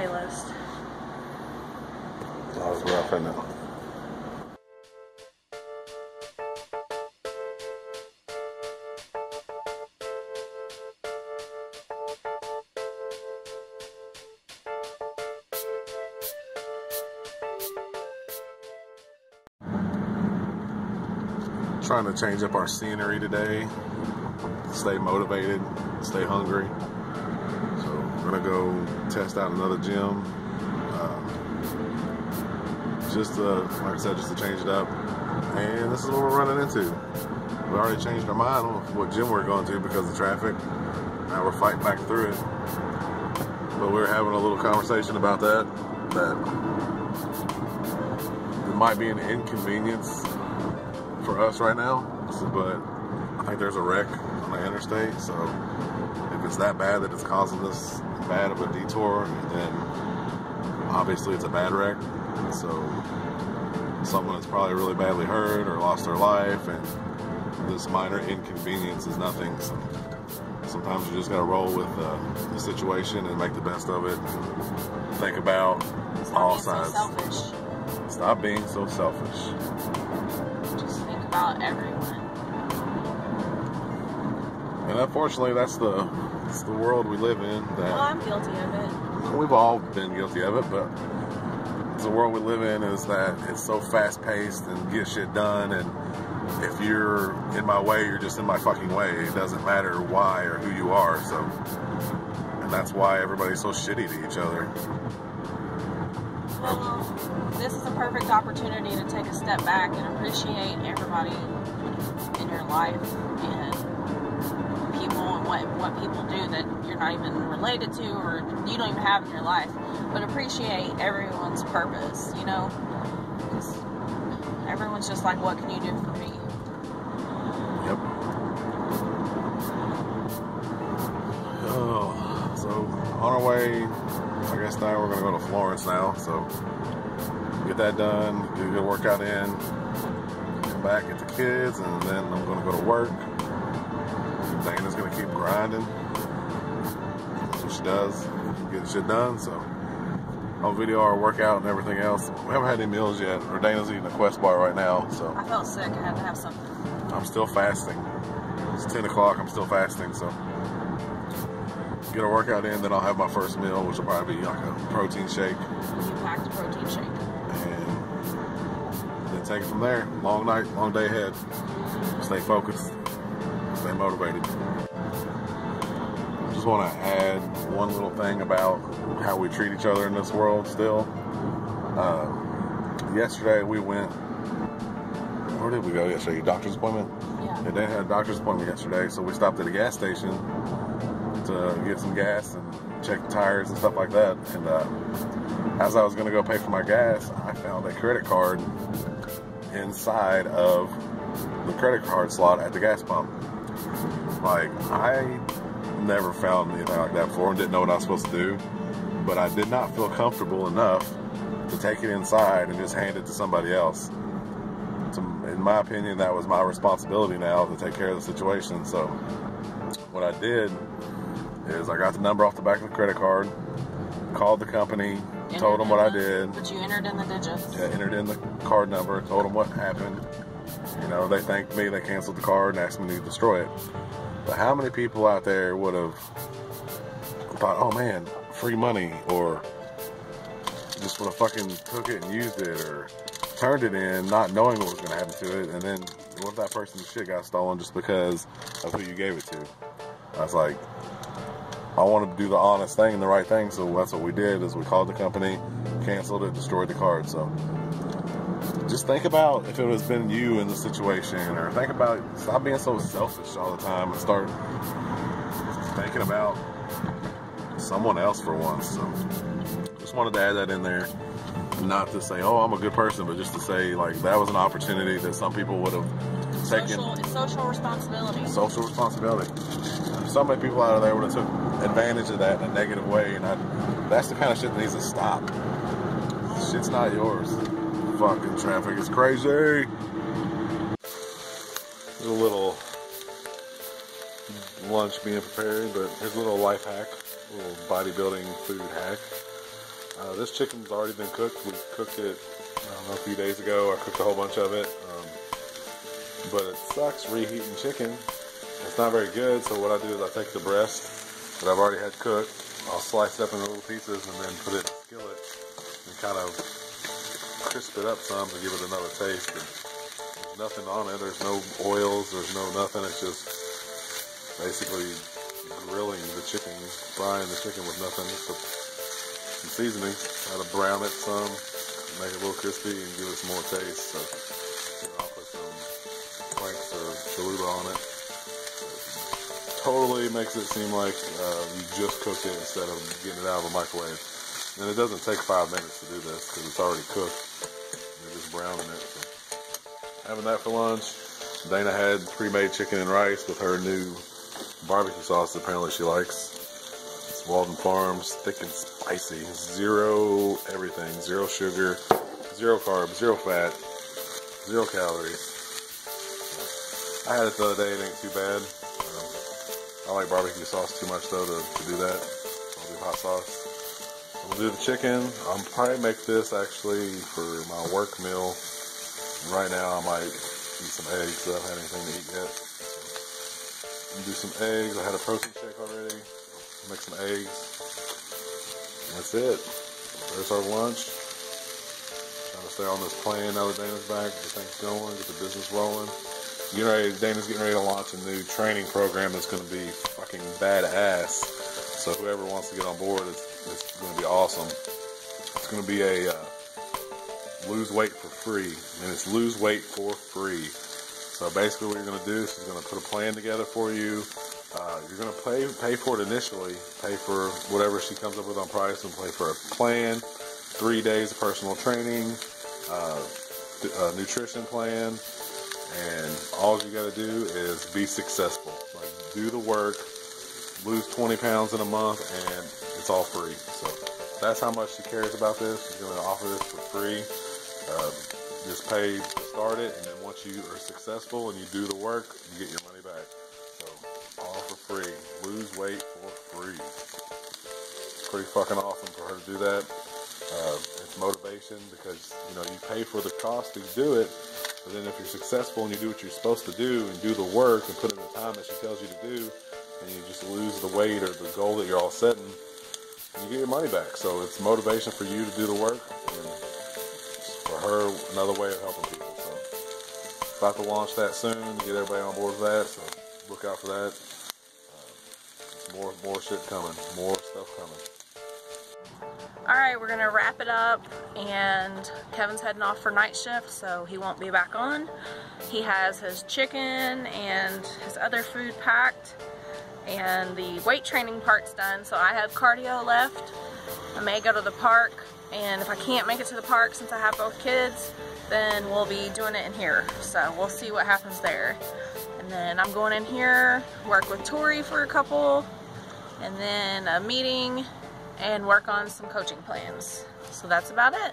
playlist. That was rough, isn't it? Trying to change up our scenery today. Stay motivated, stay hungry. We're gonna go test out another gym. Um, just to, like I said, just to change it up. And this is what we're running into. We already changed our mind on what gym we're going to because of traffic. Now we're fighting back through it. But we are having a little conversation about that. That it might be an inconvenience for us right now, but I think there's a wreck on the interstate. So if it's that bad that it's causing this bad of a detour, then obviously it's a bad wreck. So someone that's probably really badly hurt or lost their life, and this minor inconvenience is nothing. So sometimes you just gotta roll with uh, the situation and make the best of it. And think about Stop all sides. so. Stop being so selfish. Just think about everyone. And unfortunately, that's the that's the world we live in. That Well, I'm guilty of it. We've all been guilty of it, but the world we live in is that it's so fast paced and get shit done. And if you're in my way, you're just in my fucking way. It doesn't matter why or who you are. So, and that's why everybody's so shitty to each other. Well, this is a perfect opportunity to take a step back and appreciate everybody in your life and what, what people do that you're not even related to or you don't even have in your life. But appreciate everyone's purpose, you know? everyone's just like, what can you do for me? Yep. Oh, so on our way, I guess now we're gonna go to Florence now. So get that done, get a good workout in, come back, get the kids, and then I'm gonna go to work. Dana's gonna keep grinding. That's what she does, getting shit done. So I'll video our workout and everything else. We haven't had any meals yet. Or Dana's eating a Quest bar right now, so. I felt sick. I had to have something. I'm still fasting. It's 10 o'clock, I'm still fasting, so get a workout in, then I'll have my first meal, which will probably be like a protein shake, You packed a protein shake. and then take it from there. Long night, long day ahead. Stay focused, stay motivated. Just want to add one little thing about how we treat each other in this world still. Uh, yesterday we went, where did we go yesterday? Doctor's appointment? Yeah. And they had a doctor's appointment yesterday, so we stopped at a gas station to get some gas and check the tires and stuff like that. And uh, as I was going to go pay for my gas, I found a credit card inside of the credit card slot at the gas pump. Like, I never found anything like that before and didn't know what I was supposed to do, but I did not feel comfortable enough to take it inside and just hand it to somebody else in my opinion, that was my responsibility now to take care of the situation. So, what I did is I got the number off the back of the credit card, called the company, told them what I did, But you entered in the digits. yeah, entered in the card number, told them what happened. You know, they thanked me, they canceled the card, and asked me to destroy it. But how many people out there would have thought, oh man, free money, or just would have fucking took it and used it, or turned it in, not knowing what was going to happen to it, and then what if that person's shit got stolen just because of who you gave it to? I was like, I wanted to do the honest thing and the right thing, so that's what we did. Is we called the company, canceled it, destroyed the card. So just think about if it was been you in the situation, or think about stop being so selfish all the time and start thinking about someone else for once. So just wanted to add that in there. Not to say, oh, I'm a good person, but just to say, like, that was an opportunity that some people would have taken Social, social responsibility. social responsibility. So many people out of there would have took advantage of that in a negative way, and I, that's the kind of shit that needs to stop. Shit's not yours. Fucking traffic is crazy. There's a little lunch being prepared, but here's a little life hack, a little bodybuilding food hack. Uh, this chicken's already been cooked. We cooked it, I don't know, a few days ago. I cooked a whole bunch of it. Um, but it sucks reheating chicken. It's not very good, so what I do is I take the breast that I've already had cooked, I'll slice it up into little pieces and then put it in a skillet and kind of crisp it up some to give it another taste. And there's nothing on it, there's no oils, there's no nothing, it's just basically grilling the chicken, frying the chicken with nothing, but some seasoning. Gotta brown it some, make it a little crispy and give it some more taste. So you I'll put some Franks or Cholula on it. Totally makes it seem like uh, you just cooked it instead of getting it out of the microwave. And it doesn't take five minutes to do this because it's already cooked. So having that for lunch. Dana had pre-made chicken and rice with her new barbecue sauce that apparently she likes. It's Walden Farms, thick and spicy. Zero everything. Zero sugar, zero carbs, zero fat, zero calories. I had it the other day, it ain't too bad. Um, I like barbecue sauce too much though to, to do that. I'll do hot sauce. Gonna do the chicken. I'll probably make this actually for my work meal. Right now I might eat some eggs, I haven't had anything to eat yet. Do some eggs. I had a protein shake already. Make some eggs. That's it. There's our lunch. Trying to stay on this plan now that Dana's back, get things going, get the business rolling. Getting ready, Dana's getting ready to launch a new training program that's going to be fucking badass. So whoever wants to get on board, it's, it's going to be awesome. It's going to be a uh, lose weight for free, and it's lose weight for free. So basically, what you're going to do is she's going to put a plan together for you. Uh, you're going to pay pay for it initially, pay for whatever she comes up with on price, and pay for a plan, three days of personal training, uh, a nutrition plan, and all you got to do is be successful. Like do the work, lose 20 pounds in a month, and it's all free. So that's how much she cares about this. She's going to offer this for free. Um, just pay to start it, and then once you are successful and you do the work, you get your money back. So all for free. Lose weight for free. It's Pretty fucking awesome for her to do that. Uh, it's motivation because you know you pay for the cost to do it, but then if you're successful and you do what you're supposed to do and do the work and put in the time that she tells you to do, and you just lose the weight or the goal that you're all setting, you get your money back. So it's motivation for you to do the work, and for her another way of helping people. So about to launch that soon, get everybody on board with that. So look out for that. Uh, more more shit coming, more stuff coming. All right, we're gonna wrap it up, and Kevin's heading off for night shift, so he won't be back on. He has his chicken and his other food packed, and the weight training part's done, so I have cardio left. I may go to the park, and if I can't make it to the park since I have both kids, then we'll be doing it in here. So we'll see what happens there. And then I'm going in here, work with Tori for a couple, and then a meeting and work on some coaching plans. So that's about it.